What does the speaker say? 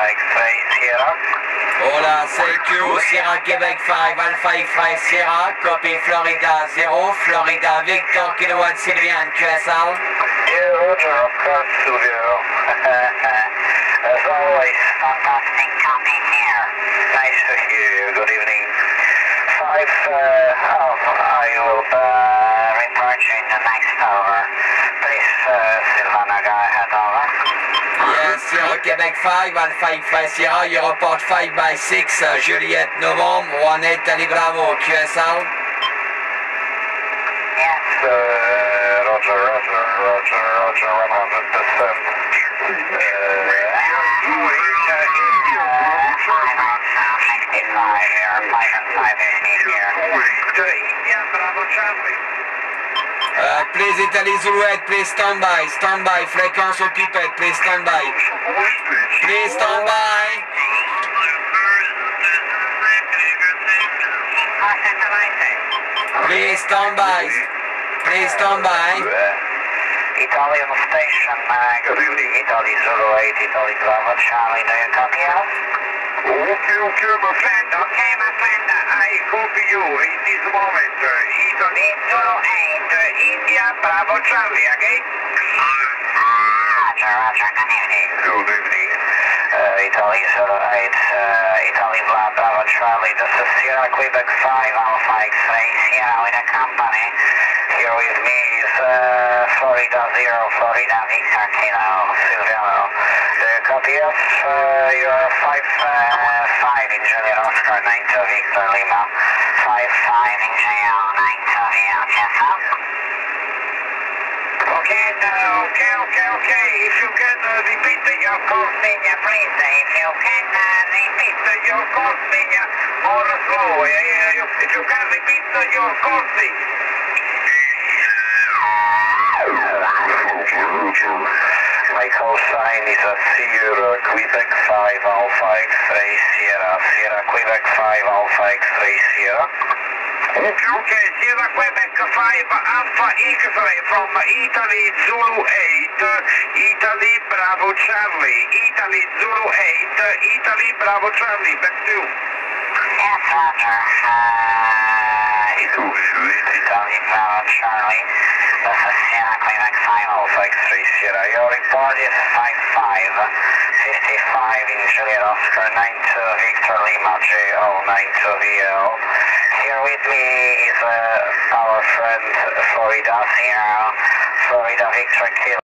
X-ray Sierra. Hola, CQ, Sierra Québec 5, Alpha X-ray Sierra, copy Florida 0, Florida Victor Kilowatt Sylvain QSL. Yeah, Roger, of course, Studio. As always, fantastic copy here. Nice to hear you. Good evening. Five, uh, oh, I will uh, report you in the next hour. Please, uh, Silvana, go ahead, over. Yes, Sierra Québec 5, Alpha X-ray Sierra, you report 5 by 6, uh, Juliet Novembre, 1 Italy Bravo QSL. Yes. Uh, roger, roger, roger, roger, 100%. Uh, please Italy please stand by, stand by, fréquence occupée, please stand by. Please stand by. Please stand by. Please stand by. Italian station, uh, good evening, Italy Zulu 8, Italy Bravo Charlie, do you copy us? Okay, okay, my friend. Okay, my friend, I copy you in this moment. Uh, Italy. Zulu 8, uh, India Bravo Charlie, okay? Roger, roger, good evening. Good evening. Uh, Italy 08, uh, Italy Bla Bravo Charlie, this is Sierra Quebec 5 Alpha X-Ray Sierra with a company. Here with me is uh, Florida 0, Florida Victor Kilo, Silviano. Do you copy us? You are 5, 5 in Juliet Oscar, 9 to Victor Lima. 5, 5 in JL, 9 to VL, yes, sir? Okay, okay, okay. If you can repeat your course, please, if you can repeat your if you can repeat your. My call sign is a Sierra Quebec 5 Alpha X-Ray Sierra. Sierra Quebec 5 Alpha X-Ray Sierra. Okay. Sierra Quebec 5 Alpha X-ray from Italy Zulu 8, Italy Bravo Charlie, Italy Zulu 8, Italy Bravo Charlie. Back to you. Yes, Roger. Uh, Italy Bravo Charlie. This is Sierra Quebec 5 Alpha X-Ray Sierra. Your report is 55, 55 in Juliet Oscar 92 Victor Lima JO 92 VL. Here with me is uh, our friend Florida Sierra, Florida Victor Kilo.